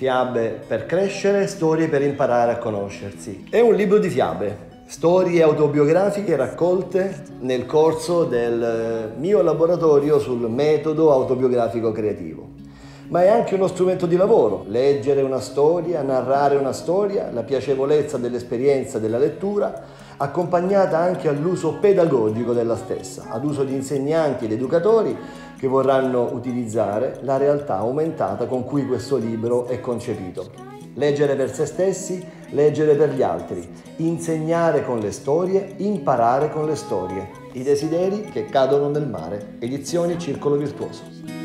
Fiabe per crescere, storie per imparare a conoscersi. È un libro di fiabe, storie autobiografiche raccolte nel corso del mio laboratorio sul metodo autobiografico creativo. Ma è anche uno strumento di lavoro, leggere una storia, narrare una storia, la piacevolezza dell'esperienza della lettura, accompagnata anche all'uso pedagogico della stessa, ad uso di insegnanti ed educatori che vorranno utilizzare la realtà aumentata con cui questo libro è concepito. Leggere per se stessi, leggere per gli altri, insegnare con le storie, imparare con le storie. I desideri che cadono nel mare. Edizioni Circolo Virtuoso.